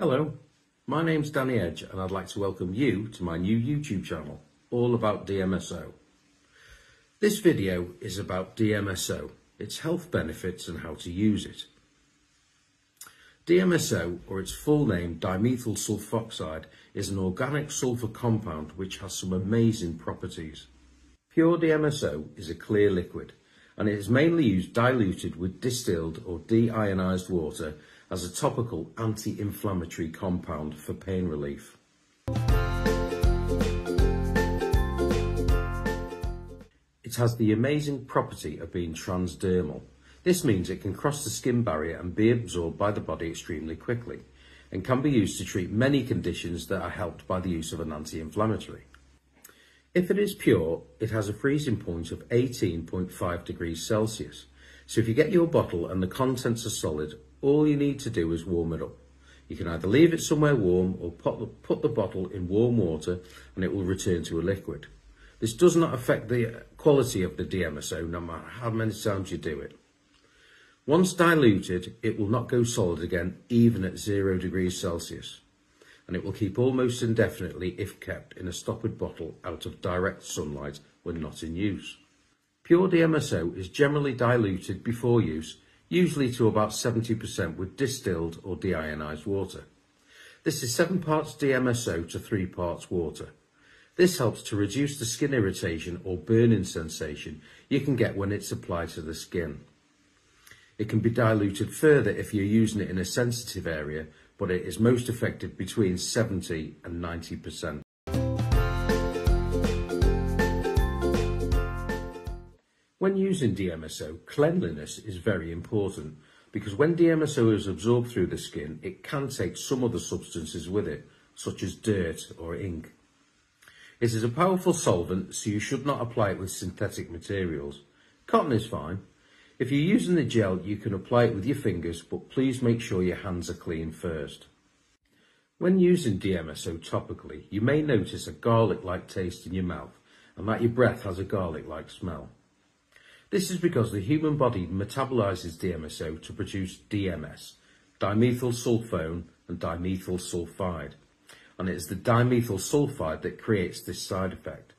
Hello, my name's Danny Edge and I'd like to welcome you to my new YouTube channel, all about DMSO. This video is about DMSO, its health benefits and how to use it. DMSO, or its full name dimethyl sulfoxide, is an organic sulfur compound which has some amazing properties. Pure DMSO is a clear liquid and it is mainly used diluted with distilled or deionized water as a topical anti-inflammatory compound for pain relief. It has the amazing property of being transdermal. This means it can cross the skin barrier and be absorbed by the body extremely quickly and can be used to treat many conditions that are helped by the use of an anti-inflammatory. If it is pure, it has a freezing point of 18.5 degrees Celsius. So if you get your bottle and the contents are solid, all you need to do is warm it up. You can either leave it somewhere warm or put the, put the bottle in warm water and it will return to a liquid. This does not affect the quality of the DMSO no matter how many times you do it. Once diluted, it will not go solid again even at zero degrees Celsius and it will keep almost indefinitely if kept in a stoppered bottle out of direct sunlight when not in use. Pure DMSO is generally diluted before use usually to about 70% with distilled or deionized water. This is 7 parts DMSO to 3 parts water. This helps to reduce the skin irritation or burning sensation you can get when it's applied to the skin. It can be diluted further if you're using it in a sensitive area, but it is most effective between 70 and 90%. When using DMSO, cleanliness is very important because when DMSO is absorbed through the skin, it can take some other substances with it, such as dirt or ink. It is a powerful solvent, so you should not apply it with synthetic materials. Cotton is fine. If you're using the gel, you can apply it with your fingers, but please make sure your hands are clean first. When using DMSO topically, you may notice a garlic-like taste in your mouth and that your breath has a garlic-like smell. This is because the human body metabolizes DMSO to produce DMS, dimethyl sulfone and dimethyl sulfide, and it is the dimethyl sulfide that creates this side effect.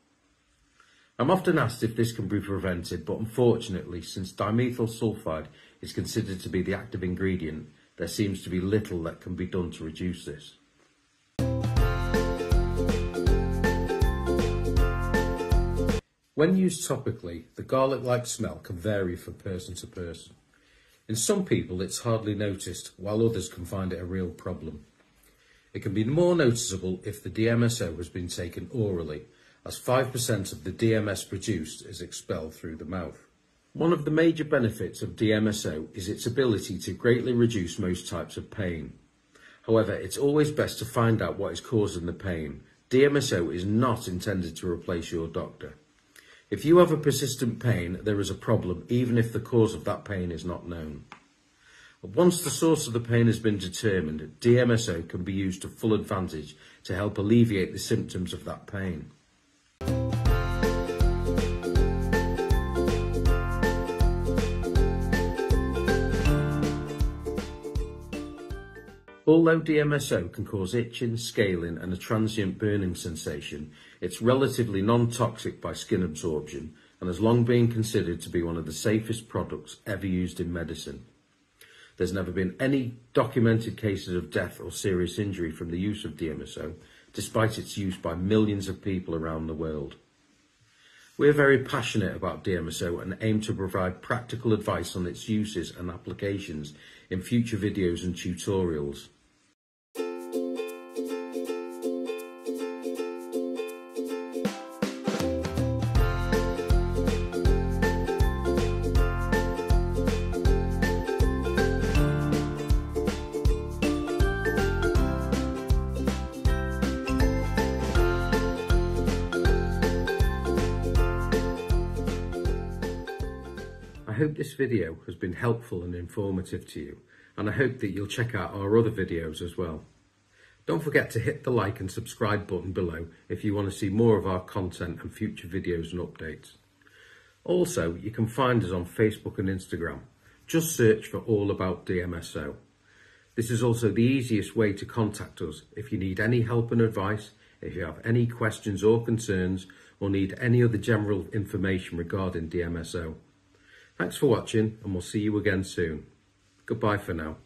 I'm often asked if this can be prevented, but unfortunately, since dimethyl sulfide is considered to be the active ingredient, there seems to be little that can be done to reduce this. When used topically, the garlic-like smell can vary from person to person. In some people, it's hardly noticed, while others can find it a real problem. It can be more noticeable if the DMSO has been taken orally, as 5% of the DMS produced is expelled through the mouth. One of the major benefits of DMSO is its ability to greatly reduce most types of pain. However, it's always best to find out what is causing the pain. DMSO is not intended to replace your doctor. If you have a persistent pain, there is a problem, even if the cause of that pain is not known. Once the source of the pain has been determined, DMSO can be used to full advantage to help alleviate the symptoms of that pain. Although DMSO can cause itching, scaling and a transient burning sensation, it's relatively non-toxic by skin absorption and has long been considered to be one of the safest products ever used in medicine. There's never been any documented cases of death or serious injury from the use of DMSO, despite its use by millions of people around the world. We're very passionate about DMSO and aim to provide practical advice on its uses and applications in future videos and tutorials. hope this video has been helpful and informative to you, and I hope that you'll check out our other videos as well. Don't forget to hit the like and subscribe button below if you want to see more of our content and future videos and updates. Also, you can find us on Facebook and Instagram. Just search for All About DMSO. This is also the easiest way to contact us if you need any help and advice, if you have any questions or concerns, or need any other general information regarding DMSO. Thanks for watching and we'll see you again soon. Goodbye for now.